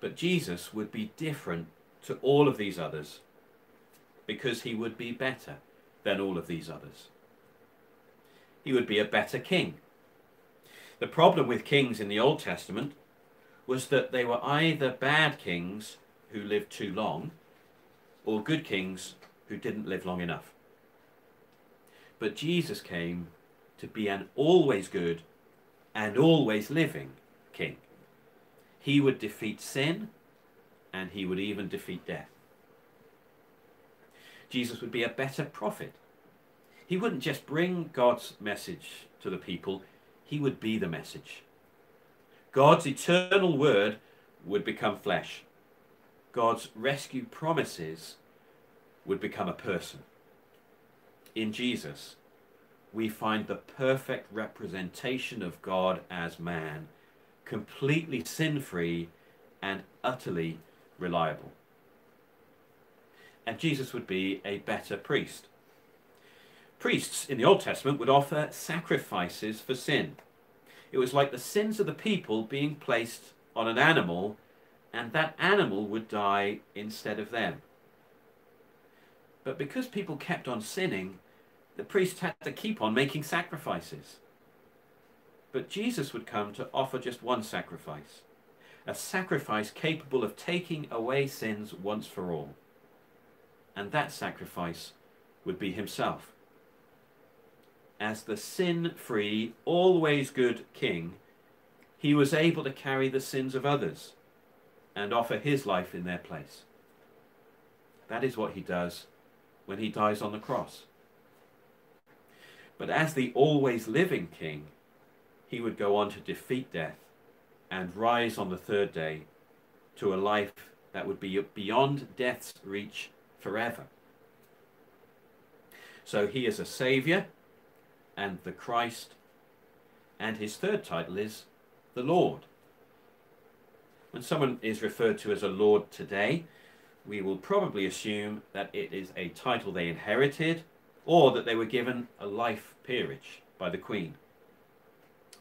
But Jesus would be different to all of these others because he would be better than all of these others. He would be a better king. The problem with kings in the Old Testament was that they were either bad kings who lived too long or good kings who didn't live long enough. But Jesus came to be an always good and always living king. He would defeat sin and he would even defeat death. Jesus would be a better prophet. He wouldn't just bring God's message to the people, he would be the message. God's eternal word would become flesh. God's rescue promises would become a person. In Jesus, we find the perfect representation of God as man, completely sin free and utterly reliable and Jesus would be a better priest. Priests in the Old Testament would offer sacrifices for sin. It was like the sins of the people being placed on an animal, and that animal would die instead of them. But because people kept on sinning, the priests had to keep on making sacrifices. But Jesus would come to offer just one sacrifice, a sacrifice capable of taking away sins once for all. And that sacrifice would be himself. As the sin free, always good king, he was able to carry the sins of others and offer his life in their place. That is what he does when he dies on the cross. But as the always living king, he would go on to defeat death and rise on the third day to a life that would be beyond death's reach forever. So he is a saviour and the Christ, and his third title is the Lord. When someone is referred to as a Lord today, we will probably assume that it is a title they inherited or that they were given a life peerage by the Queen.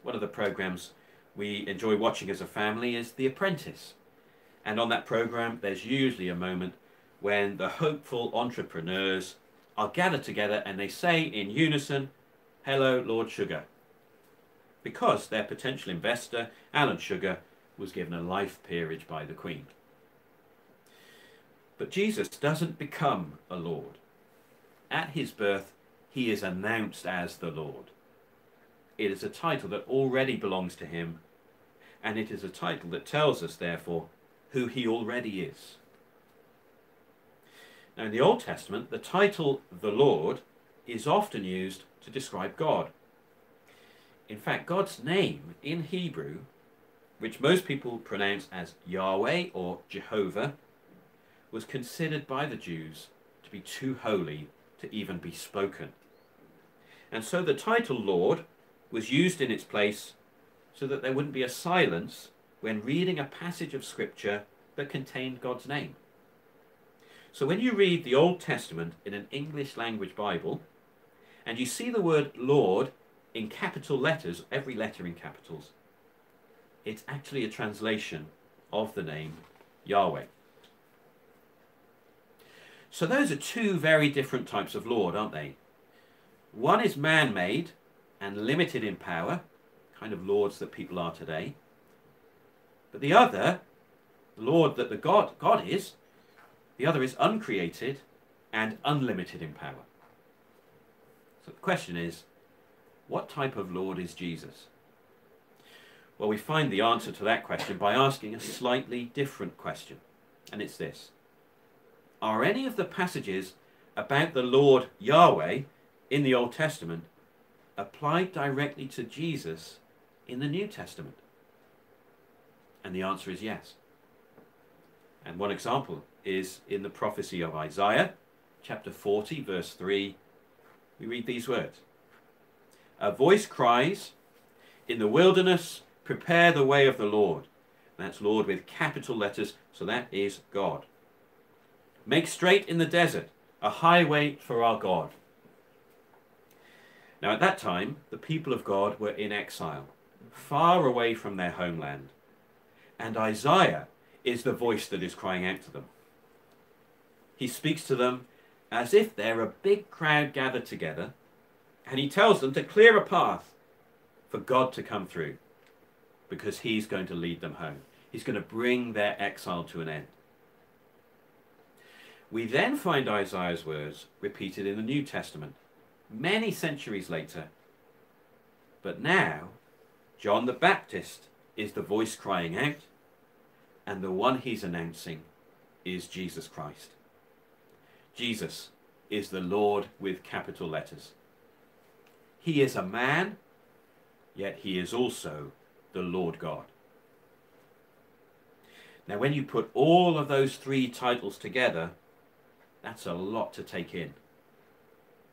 One of the programs we enjoy watching as a family is The Apprentice. And on that program, there's usually a moment when the hopeful entrepreneurs are gathered together and they say in unison, Hello, Lord Sugar. Because their potential investor, Alan Sugar, was given a life peerage by the Queen. But Jesus doesn't become a Lord. At his birth, he is announced as the Lord. It is a title that already belongs to him and it is a title that tells us, therefore, who he already is. Now, in the Old Testament, the title the Lord is often used to describe God. In fact, God's name in Hebrew, which most people pronounce as Yahweh or Jehovah, was considered by the Jews to be too holy to even be spoken. And so the title Lord was used in its place so that there wouldn't be a silence when reading a passage of Scripture that contained God's name. So when you read the Old Testament in an English language Bible, and you see the word Lord in capital letters, every letter in capitals, it's actually a translation of the name Yahweh. So those are two very different types of Lord, aren't they? One is man-made and limited in power, kind of lords that people are today. But the other, the Lord that the God, God is, the other is uncreated and unlimited in power. So the question is, what type of Lord is Jesus? Well, we find the answer to that question by asking a slightly different question, and it's this. Are any of the passages about the Lord Yahweh in the Old Testament applied directly to Jesus in the New Testament? And the answer is yes. And one example is in the prophecy of Isaiah, chapter 40, verse 3. We read these words A voice cries, In the wilderness, prepare the way of the Lord. That's Lord with capital letters, so that is God. Make straight in the desert a highway for our God. Now, at that time, the people of God were in exile far away from their homeland. And Isaiah is the voice that is crying out to them. He speaks to them as if they're a big crowd gathered together, and he tells them to clear a path for God to come through because he's going to lead them home. He's going to bring their exile to an end. We then find Isaiah's words repeated in the New Testament, many centuries later. But now John the Baptist is the voice crying out, and the one he's announcing is Jesus Christ. Jesus is the Lord with capital letters. He is a man, yet he is also the Lord God. Now, when you put all of those three titles together, that's a lot to take in.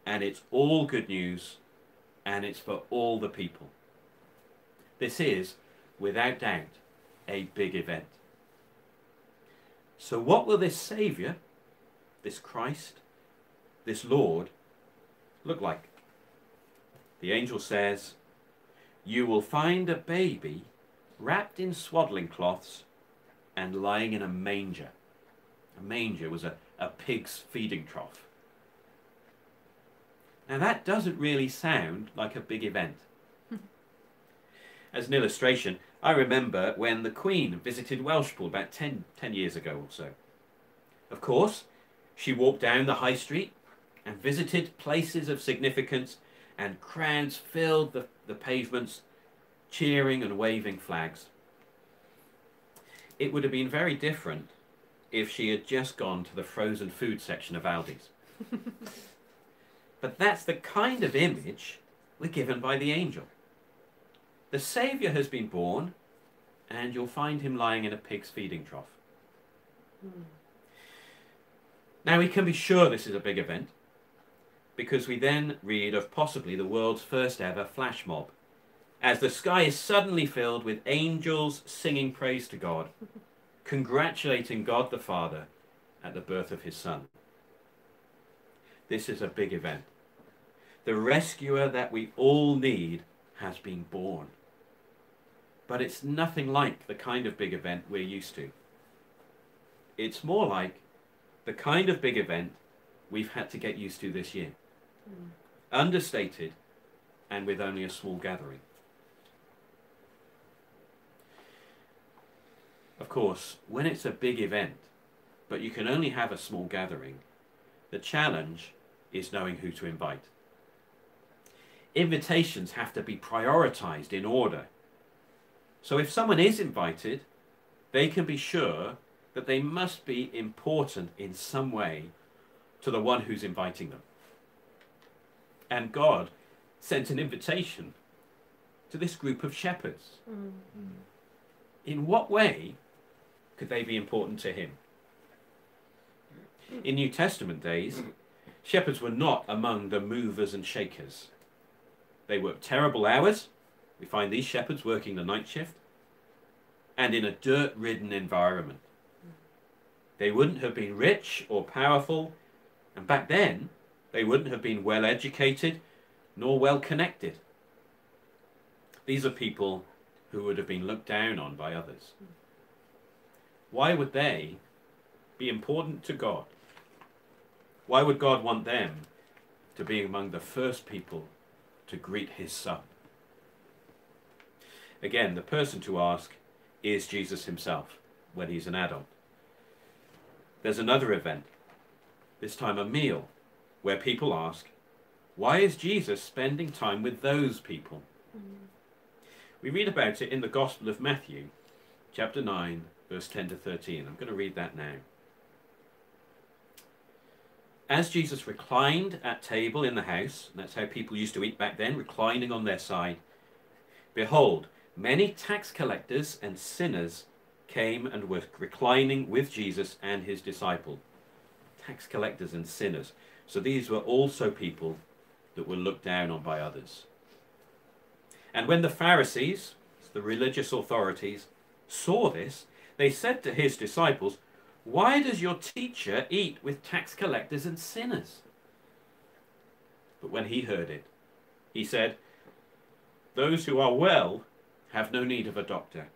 And it's all good news, and it's for all the people. This is, without doubt, a big event. So, what will this Saviour, this Christ, this Lord, look like? The angel says, You will find a baby wrapped in swaddling cloths and lying in a manger. A manger was a, a pig's feeding trough. Now, that doesn't really sound like a big event. As an illustration, I remember when the Queen visited Welshpool about 10, 10 years ago or so. Of course, she walked down the high street and visited places of significance, and crowds filled the, the pavements, cheering and waving flags. It would have been very different if she had just gone to the frozen food section of Aldi's. but that's the kind of image we're given by the angel. The Saviour has been born, and you'll find him lying in a pig's feeding trough. Hmm. Now, we can be sure this is a big event because we then read of possibly the world's first ever flash mob as the sky is suddenly filled with angels singing praise to God, congratulating God the Father at the birth of his Son. This is a big event. The rescuer that we all need has been born. But it's nothing like the kind of big event we're used to. It's more like the kind of big event we've had to get used to this year. Hmm. Understated and with only a small gathering. Of course, when it's a big event, but you can only have a small gathering, the challenge is knowing who to invite. Invitations have to be prioritized in order. So if someone is invited, they can be sure that they must be important in some way to the one who's inviting them. And God sent an invitation to this group of shepherds. Mm. In what way could they be important to him? In New Testament days, shepherds were not among the movers and shakers. They worked terrible hours. We find these shepherds working the night shift and in a dirt ridden environment. Mm. They wouldn't have been rich or powerful, and back then, they wouldn't have been well educated nor well connected. These are people who would have been looked down on by others. Why would they be important to God? Why would God want them to be among the first people to greet his son? Again, the person to ask is Jesus himself when he's an adult. There's another event, this time a meal, where people ask, why is Jesus spending time with those people? Mm. We read about it in the Gospel of Matthew, chapter 9, verse 10 to 13. I'm going to read that now. As Jesus reclined at table in the house, that's how people used to eat back then, reclining on their side, behold, many tax collectors and sinners came and were reclining with Jesus and his disciple. Tax collectors and sinners. So these were also people that were looked down on by others. And when the Pharisees, the religious authorities, saw this, they said to his disciples, Why does your teacher eat with tax collectors and sinners? But when he heard it, he said, Those who are well have no need of a doctor,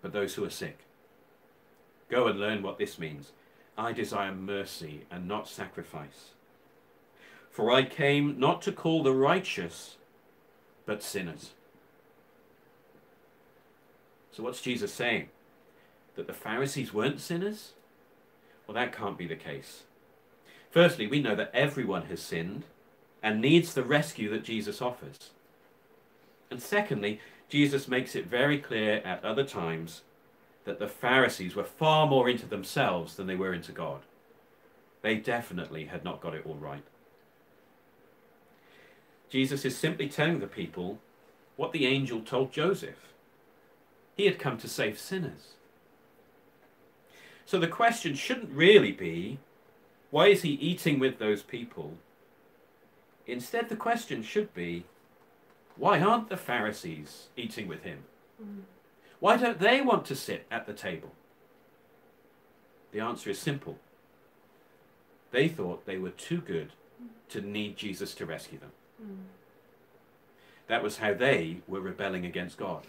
but those who are sick. Go and learn what this means. I desire mercy and not sacrifice. For I came not to call the righteous, but sinners. So what's Jesus saying? That the Pharisees weren't sinners? Well, that can't be the case. Firstly, we know that everyone has sinned and needs the rescue that Jesus offers. And secondly, Jesus makes it very clear at other times that the Pharisees were far more into themselves than they were into God. They definitely had not got it all right. Jesus is simply telling the people what the angel told Joseph. He had come to save sinners. So the question shouldn't really be, why is he eating with those people? Instead, the question should be, why aren't the Pharisees eating with him? Why don't they want to sit at the table? The answer is simple. They thought they were too good to need Jesus to rescue them. Mm. That was how they were rebelling against God,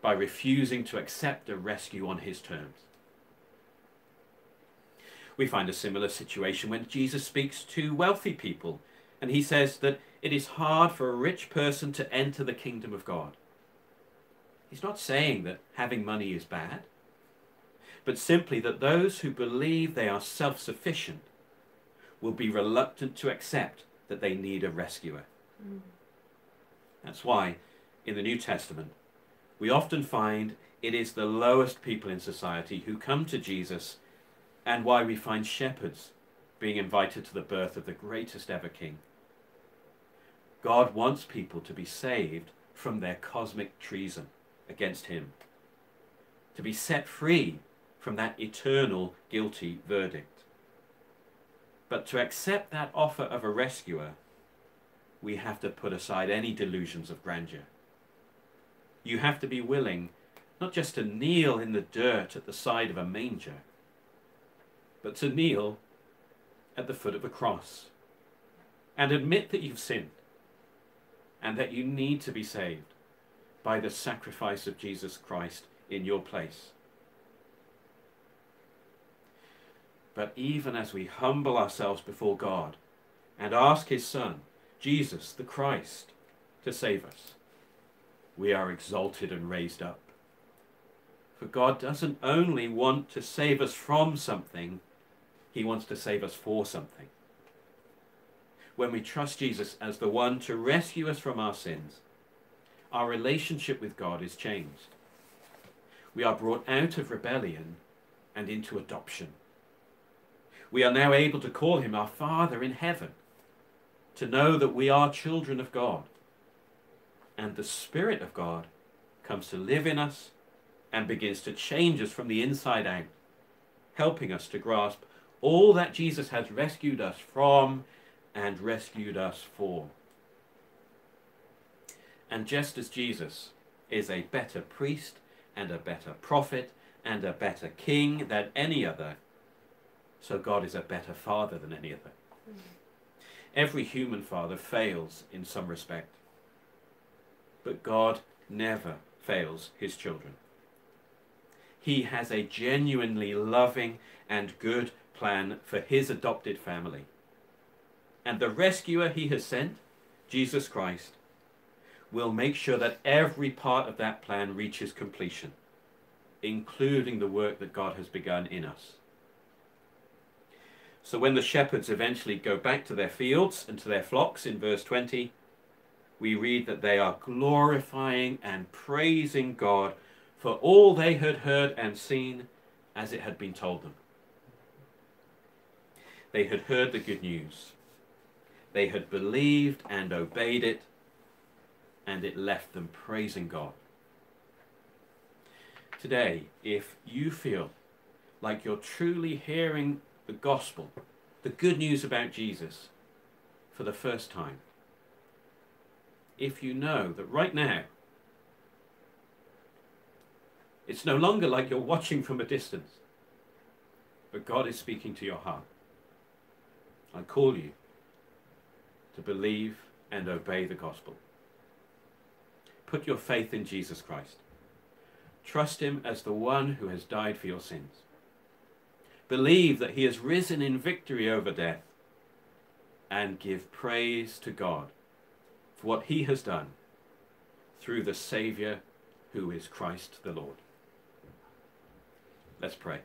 by refusing to accept a rescue on his terms. We find a similar situation when Jesus speaks to wealthy people, and he says that it is hard for a rich person to enter the kingdom of God. He's not saying that having money is bad, but simply that those who believe they are self sufficient will be reluctant to accept that they need a rescuer. Mm. That's why in the New Testament we often find it is the lowest people in society who come to Jesus, and why we find shepherds being invited to the birth of the greatest ever king. God wants people to be saved from their cosmic treason against him, to be set free from that eternal guilty verdict. But to accept that offer of a rescuer, we have to put aside any delusions of grandeur. You have to be willing not just to kneel in the dirt at the side of a manger, but to kneel at the foot of a cross and admit that you've sinned and that you need to be saved by the sacrifice of Jesus Christ in your place. But even as we humble ourselves before God and ask His Son, Jesus the Christ, to save us, we are exalted and raised up. For God doesn't only want to save us from something, He wants to save us for something. When we trust Jesus as the one to rescue us from our sins, our relationship with God is changed. We are brought out of rebellion and into adoption. We are now able to call him our Father in heaven, to know that we are children of God. And the Spirit of God comes to live in us and begins to change us from the inside out, helping us to grasp all that Jesus has rescued us from and rescued us for. And just as Jesus is a better priest and a better prophet and a better king than any other, so God is a better father than any other. Mm. Every human father fails in some respect, but God never fails his children. He has a genuinely loving and good plan for his adopted family. And the rescuer he has sent, Jesus Christ, will make sure that every part of that plan reaches completion, including the work that God has begun in us. So when the shepherds eventually go back to their fields and to their flocks in verse 20, we read that they are glorifying and praising God for all they had heard and seen as it had been told them. They had heard the good news. They had believed and obeyed it, and it left them praising God. Today, if you feel like you're truly hearing the gospel, the good news about Jesus, for the first time, if you know that right now it's no longer like you're watching from a distance, but God is speaking to your heart, I call you to believe and obey the gospel. Put your faith in Jesus Christ. Trust him as the one who has died for your sins. Believe that he has risen in victory over death. And give praise to God for what he has done through the Saviour who is Christ the Lord. Let's pray.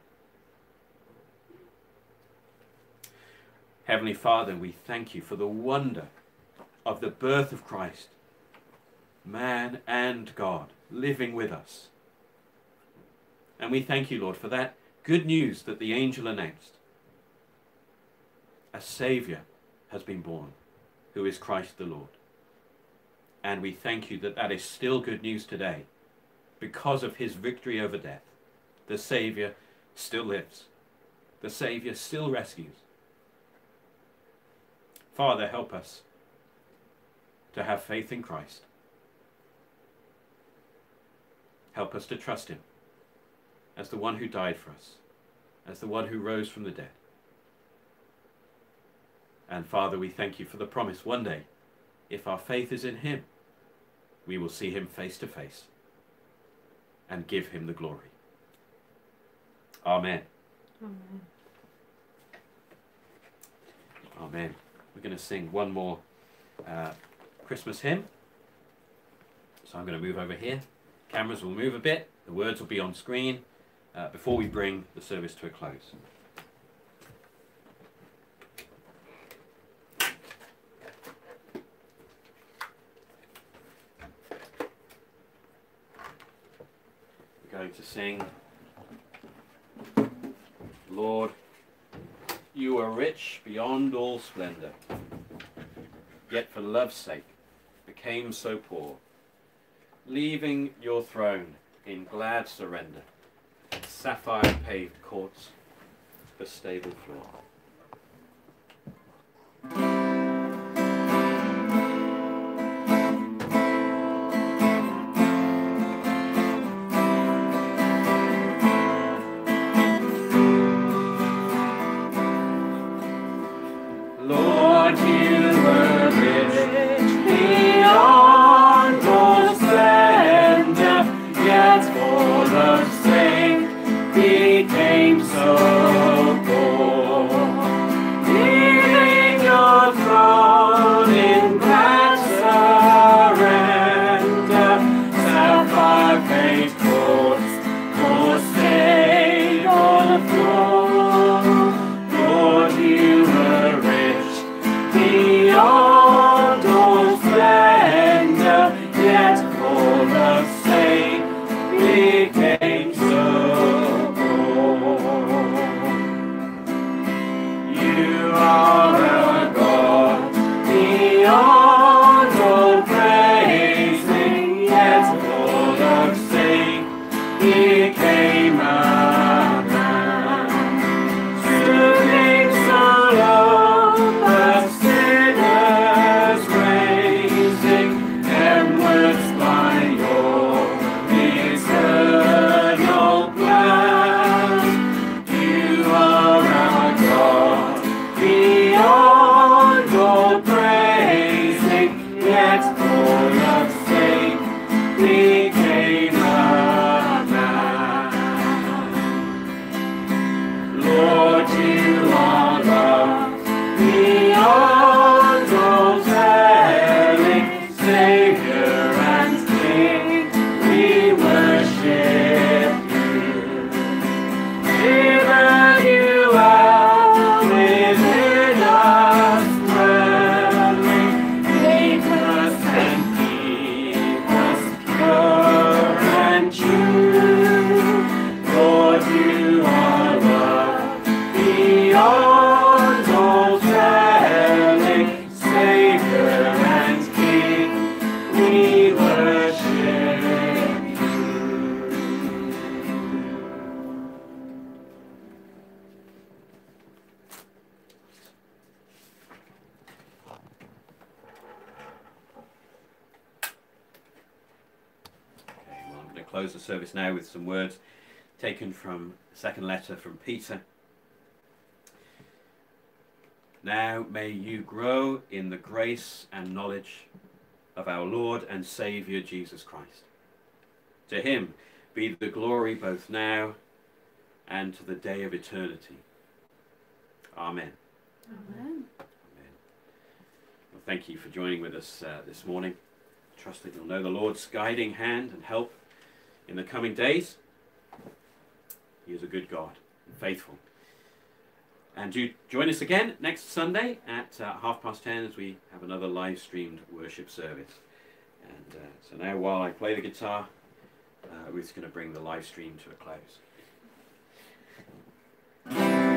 Heavenly Father, we thank you for the wonder of the birth of Christ, man and God, living with us. And we thank you, Lord, for that good news that the angel announced. A Saviour has been born, who is Christ the Lord. And we thank you that that is still good news today because of his victory over death. The Saviour still lives. The Saviour still rescues. Father, help us to have faith in Christ. Help us to trust him as the one who died for us, as the one who rose from the dead. And Father, we thank you for the promise one day, if our faith is in him, we will see him face to face and give him the glory. Amen. Amen. Amen. We're going to sing one more uh, Christmas hymn. So I'm going to move over here Cameras will move a bit, the words will be on screen uh, before we bring the service to a close. We're going to sing, Lord, you are rich beyond all splendor, yet for love's sake became so poor, leaving your throne in glad surrender, sapphire paved courts, the stable floor. Some words taken from second letter from Peter. Now may you grow in the grace and knowledge of our Lord and Saviour Jesus Christ. To him be the glory both now and to the day of eternity. Amen. Amen. Amen. Well, thank you for joining with us uh, this morning. Trust that you'll know the Lord's guiding hand and help in the coming days. He is a good God and faithful. And do join us again next Sunday at uh, half past ten as we have another live streamed worship service. And uh, so now, while I play the guitar, uh, Ruth's going to bring the live stream to a close.